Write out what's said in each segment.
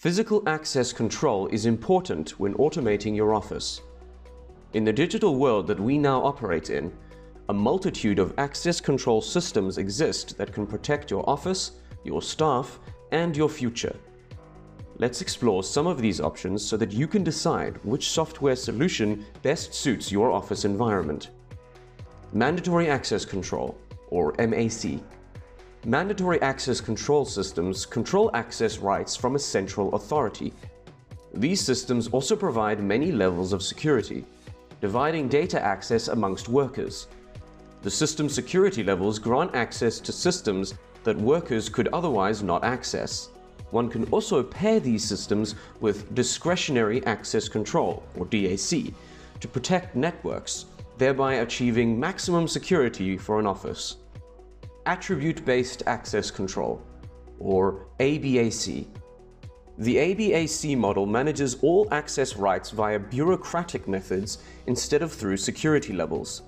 Physical access control is important when automating your office. In the digital world that we now operate in, a multitude of access control systems exist that can protect your office, your staff, and your future. Let's explore some of these options so that you can decide which software solution best suits your office environment. Mandatory Access Control, or MAC. Mandatory access control systems control access rights from a central authority. These systems also provide many levels of security, dividing data access amongst workers. The system security levels grant access to systems that workers could otherwise not access. One can also pair these systems with discretionary access control, or DAC, to protect networks, thereby achieving maximum security for an office. Attribute-Based Access Control, or ABAC. The ABAC model manages all access rights via bureaucratic methods instead of through security levels.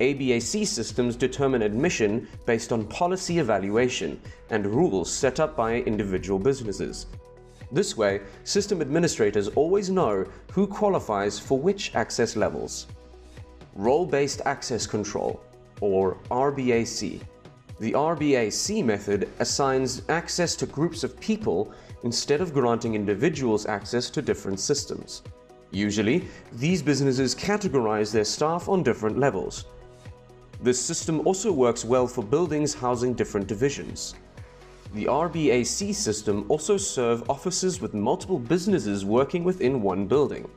ABAC systems determine admission based on policy evaluation and rules set up by individual businesses. This way, system administrators always know who qualifies for which access levels. Role-Based Access Control, or RBAC. The RBAC method assigns access to groups of people instead of granting individuals access to different systems. Usually, these businesses categorize their staff on different levels. This system also works well for buildings housing different divisions. The RBAC system also serves offices with multiple businesses working within one building.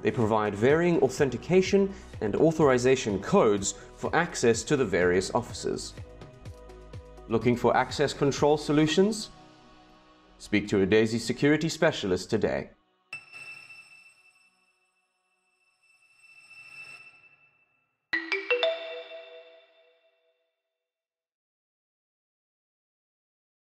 They provide varying authentication and authorization codes for access to the various offices. Looking for access control solutions? Speak to a DAISY security specialist today.